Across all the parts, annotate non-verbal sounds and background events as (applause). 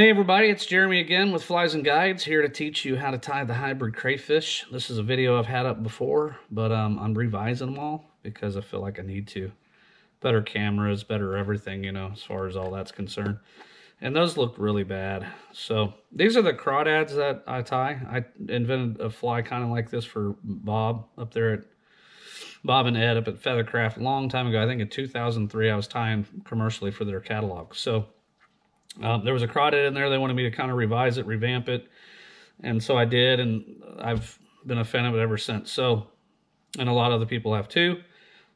Hey everybody, it's Jeremy again with Fly's and Guides, here to teach you how to tie the hybrid crayfish. This is a video I've had up before, but um, I'm revising them all because I feel like I need to. Better cameras, better everything, you know, as far as all that's concerned. And those look really bad. So these are the crawdads that I tie. I invented a fly kind of like this for Bob up there at Bob and Ed up at Feathercraft a long time ago. I think in 2003 I was tying commercially for their catalog. So um, there was a crawdad in there. They wanted me to kind of revise it, revamp it. And so I did, and I've been a fan of it ever since. So, and a lot of other people have too.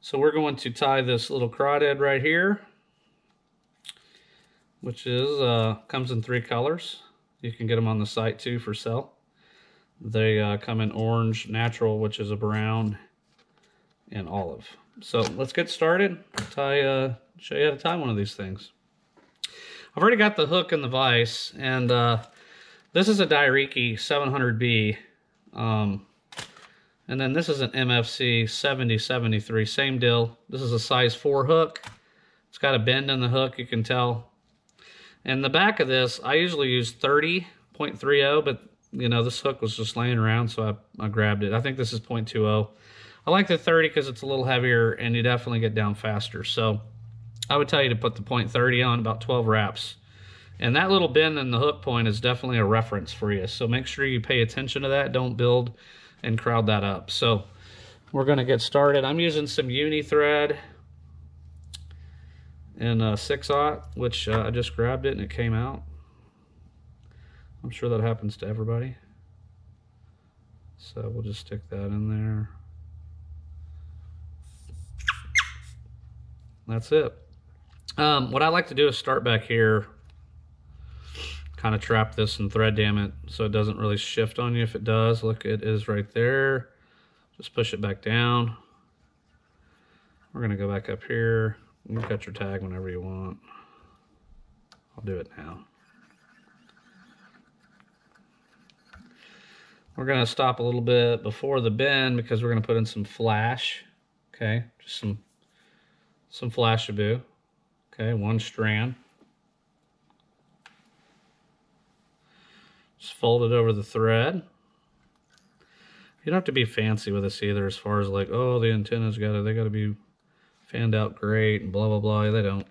So we're going to tie this little crawdad right here, which is, uh, comes in three colors. You can get them on the site too for sale. They uh, come in orange, natural, which is a brown, and olive. So let's get started. Tie, uh, show you how to tie one of these things. I've already got the hook and the vise, and uh, this is a Dai-Riki 700B. Um, and then this is an MFC 7073, same deal. This is a size 4 hook. It's got a bend in the hook, you can tell. And the back of this, I usually use 30.30, but you know, this hook was just laying around, so I, I grabbed it. I think this is 0.20. I like the 30 because it's a little heavier and you definitely get down faster. So I would tell you to put the point 30 on about 12 wraps. And that little bend in the hook point is definitely a reference for you. So make sure you pay attention to that. Don't build and crowd that up. So we're going to get started. I'm using some uni thread and a 6-aught, which uh, I just grabbed it and it came out. I'm sure that happens to everybody. So we'll just stick that in there. That's it. Um, what I like to do is start back here, kind of trap this and thread dam it so it doesn't really shift on you. If it does, look, it is right there. Just push it back down. We're gonna go back up here. You can cut your tag whenever you want. I'll do it now. We're gonna stop a little bit before the bend because we're gonna put in some flash. Okay, just some some Flashabou. Okay, one strand. Just fold it over the thread. You don't have to be fancy with this either as far as like, oh, the antennas got to, they got to be fanned out great and blah, blah, blah. They don't.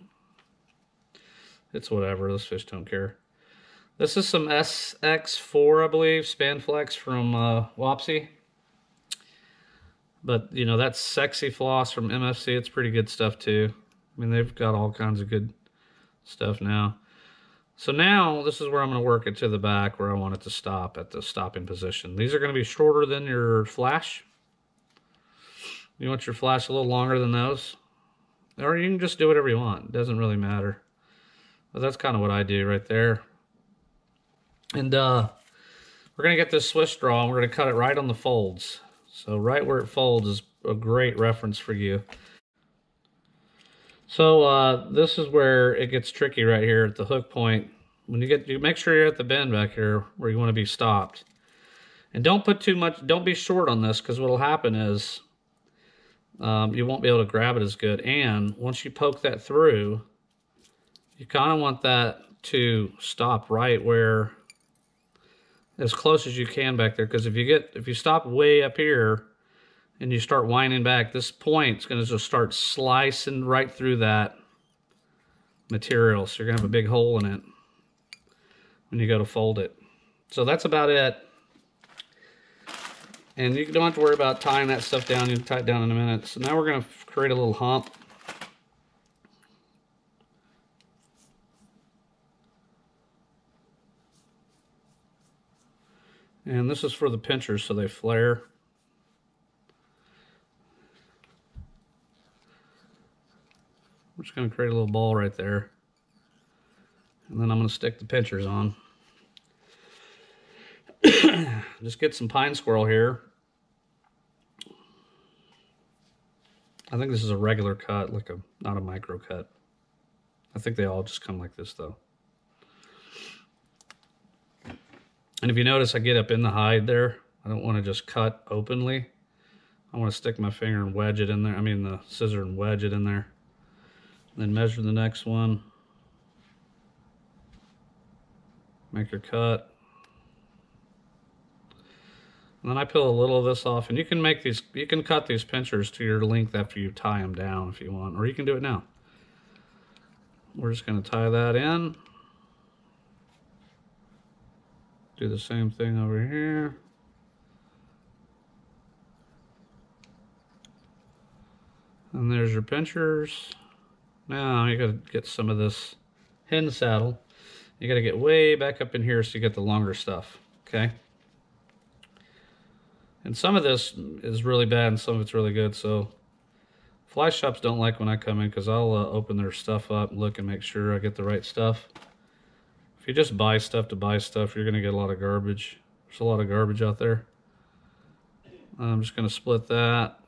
It's whatever. Those fish don't care. This is some SX4, I believe, Spanflex from uh, Wapsi. But, you know, that's Sexi-Floss from MFC. It's pretty good stuff, too. I mean, they've got all kinds of good stuff now. So now this is where I'm going to work it to the back where I want it to stop at the stopping position. These are going to be shorter than your flash. You want your flash a little longer than those? Or you can just do whatever you want. It doesn't really matter. But that's kind of what I do right there. And uh, we're going to get this Swiss straw and we're going to cut it right on the folds. So right where it folds is a great reference for you. So uh, this is where it gets tricky right here at the hook point. When you get, you make sure you're at the bend back here where you want to be stopped. And don't put too much, don't be short on this because what'll happen is um, you won't be able to grab it as good. And once you poke that through, you kind of want that to stop right where as close as you can back there because if you get if you stop way up here and you start winding back, this point point's going to just start slicing right through that material. So you're going to have a big hole in it when you go to fold it. So that's about it. And you don't have to worry about tying that stuff down. You can tie it down in a minute. So now we're going to create a little hump. And this is for the pinchers so they flare. We're just going to create a little ball right there. And then I'm going to stick the pinchers on. (coughs) just get some pine squirrel here. I think this is a regular cut, like a not a micro cut. I think they all just come like this though. And if you notice, I get up in the hide there. I don't want to just cut openly. I want to stick my finger and wedge it in there. I mean the scissor and wedge it in there. Then measure the next one. make your cut. And then I peel a little of this off, and you can make these, you can cut these pinchers to your length after you tie them down if you want, or you can do it now. We're just going to tie that in. Do the same thing over here. And there's your pinchers. Now you got to get some of this hen saddle. You got to get way back up in here so you get the longer stuff, okay? And some of this is really bad and some of it's really good. So fly shops don't like when I come in because I'll uh, open their stuff up, look and make sure I get the right stuff. If you just buy stuff to buy stuff, you're to get a lot of garbage. There's a lot of garbage out there. I'm just to split that.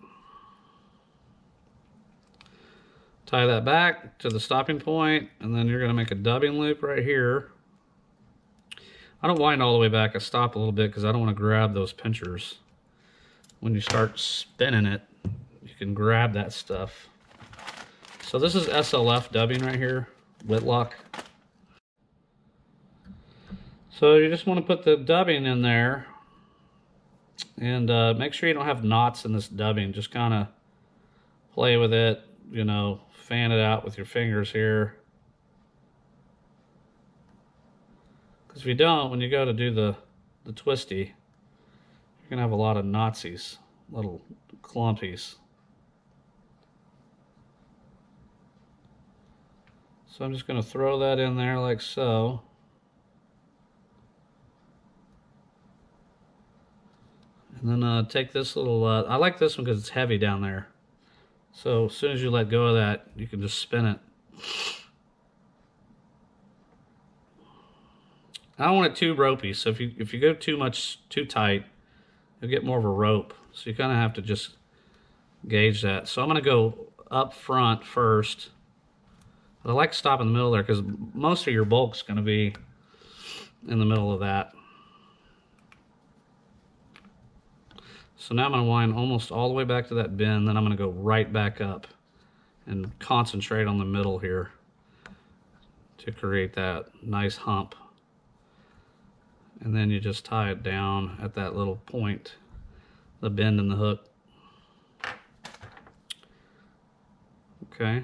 Tie that back to the stopping point, and then you're going to make a dubbing loop right here. I don't wind all the way back. I stop a little bit because I don't want to grab those pinchers when you start spinning it, you can grab that stuff. So this is SLF dubbing right here, Whitlock. So you just want to put the dubbing in there and uh, make sure you don't have knots in this dubbing. Just kind of play with it, you know, fan it out with your fingers here. Because if you don't, when you go to do the, the twisty, you're going to have a lot of Nazis, little clumpies. So I'm just going to throw that in there like so. And then uh, take this little, uh, I like this one because it's heavy down there. So as soon as you let go of that, you can just spin it. I don't want it too ropey, so if you if you go too much too tight, you'll get more of a rope. So you kind of have to just gauge that. So I'm going to go up front first. I like to stop in the middle there because most of your bulk's going to be in the middle of that. So now I'm going to wind almost all the way back to that bend. Then I'm going to go right back up and concentrate on the middle here to create that nice hump and then you just tie it down at that little point, the bend in the hook. Okay.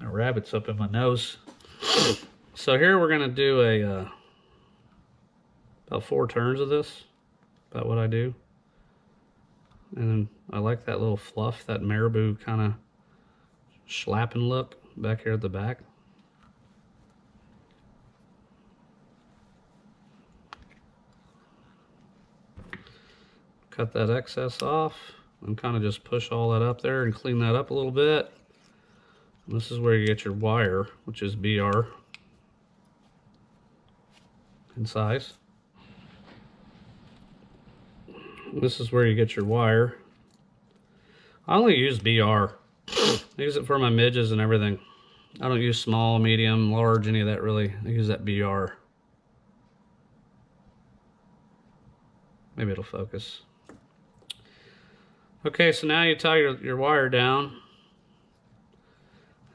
A rabbit's up in my nose. So here we're going to do a uh, about four turns of this, about what I do. And I like that little fluff, that marabou kind of slapping look back here at the back. cut that excess off and kind of just push all that up there and clean that up a little bit. And this is where you get your wire, which is BR in size. This is where you get your wire. I only use BR. I use it for my midges and everything. I don't use small, medium, large, any of that really. I use that BR. Maybe it'll focus. Okay, so now you tie your, your wire down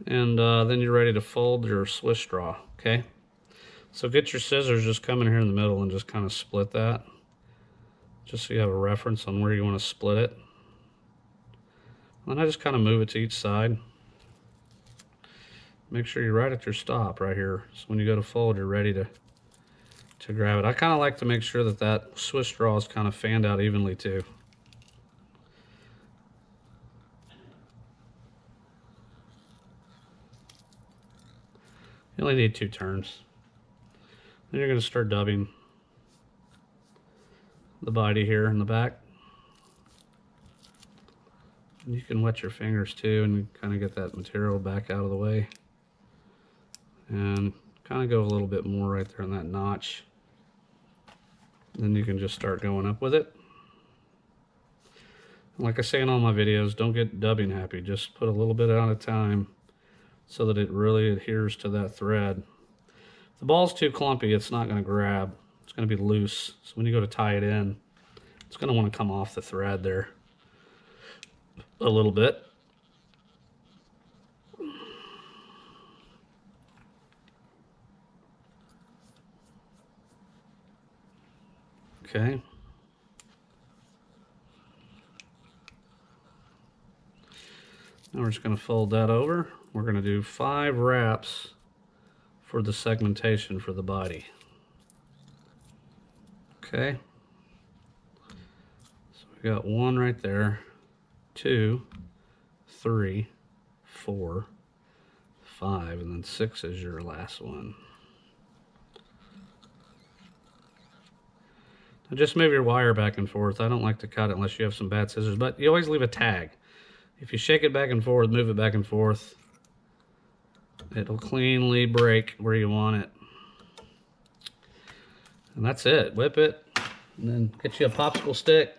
and uh, then you're ready to fold your Swiss straw, okay? So get your scissors, just come in here in the middle and just kind of split that. Just so you have a reference on where you want to split it. And I just kind of move it to each side. Make sure you're right at your stop right here. So when you go to fold, you're ready to, to grab it. I kind of like to make sure that that Swiss straw is kind of fanned out evenly too. You only need two turns. Then you're going to start dubbing the body here in the back. And you can wet your fingers too and kind of get that material back out of the way. And kind of go a little bit more right there in that notch. Then you can just start going up with it. Like I say in all my videos, don't get dubbing happy. Just put a little bit out of time so that it really adheres to that thread. If the ball's too clumpy, it's not going to grab it's going to be loose. So when you go to tie it in, it's going to want to come off the thread there a little bit. Okay. Now we're just going to fold that over. We're going to do five wraps for the segmentation for the body. Okay. So we got one right there, two, three, four, five, and then six is your last one. Now just move your wire back and forth. I don't like to cut unless you have some bad scissors, but you always leave a tag. If you shake it back and forth, move it back and forth, it'll cleanly break where you want it. And that's it. Whip it, and then get you a popsicle stick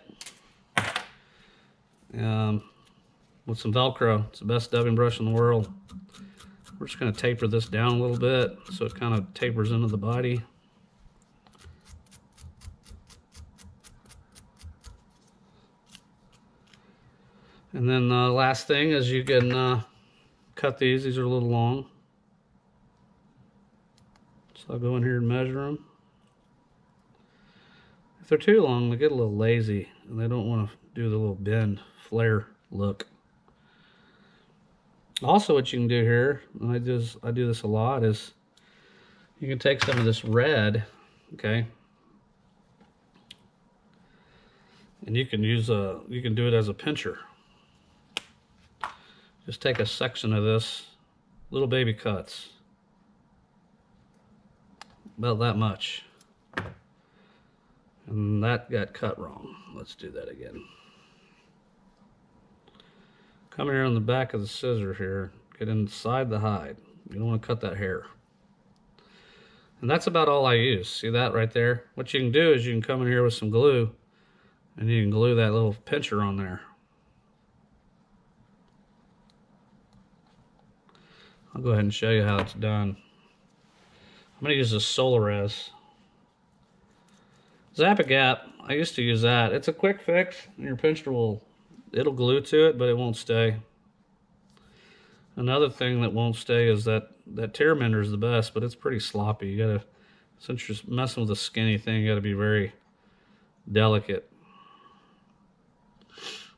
um, with some Velcro. It's the best dubbing brush in the world. We're just going to taper this down a little bit so it kind of tapers into the body. And then the uh, last thing is you can uh, cut these. These are a little long. So I'll go in here and measure them. If they're too long, they get a little lazy and they don't want to do the little bend flare look. Also, what you can do here, I just I do this a lot, is you can take some of this red, okay, and you can use a you can do it as a pincher. Just take a section of this, little baby cuts, about that much. And that got cut wrong. Let's do that again. Come here on the back of the scissor here, get inside the hide. You don't want to cut that hair. And that's about all I use. See that right there? What you can do is you can come in here with some glue and you can glue that little pincher on there. I'll go ahead and show you how it's done. I'm going to use a Solarez. Zap-A-Gap, I used to use that. It's a quick fix. Your pincher will, it'll glue to it, but it won't stay. Another thing that won't stay is that, that tear mender is the best, but it's pretty sloppy. You gotta, since you're messing with a skinny thing, you gotta be very delicate.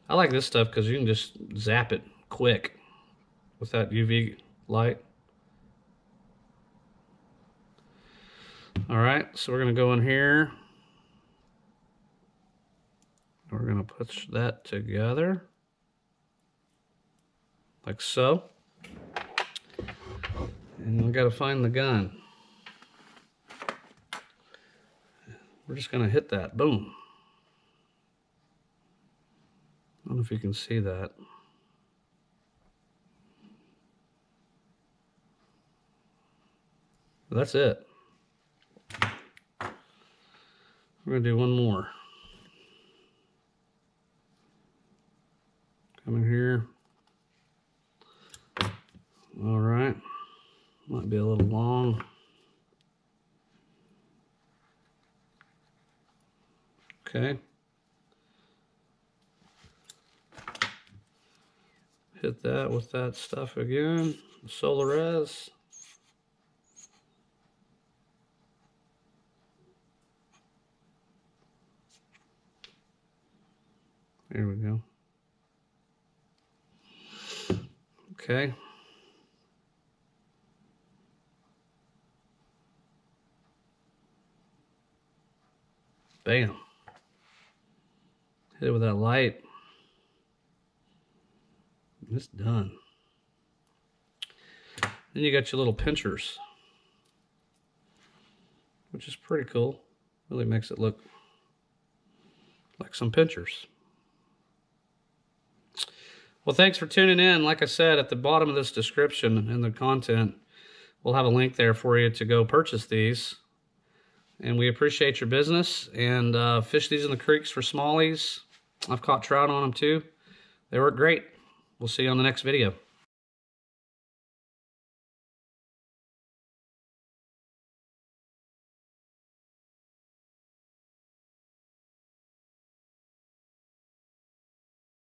I like this stuff because you can just zap it quick with that UV light. All right, so we're gonna go in here. We're gonna put that together like so. And we gotta find the gun. We're just gonna hit that, boom. I don't know if you can see that. That's it. We're going to do one more. Come in here. All right. Might be a little long. Okay. Hit that with that stuff again. Solarez. There we go. Okay. Bam. Hit it with that light. It's done. Then you got your little pinchers, which is pretty cool. Really makes it look like some pinchers. Well, thanks for tuning in. Like I said, at the bottom of this description in the content, we'll have a link there for you to go purchase these. And we appreciate your business. And uh, fish these in the creeks for smallies. I've caught trout on them too. They work great. We'll see you on the next video.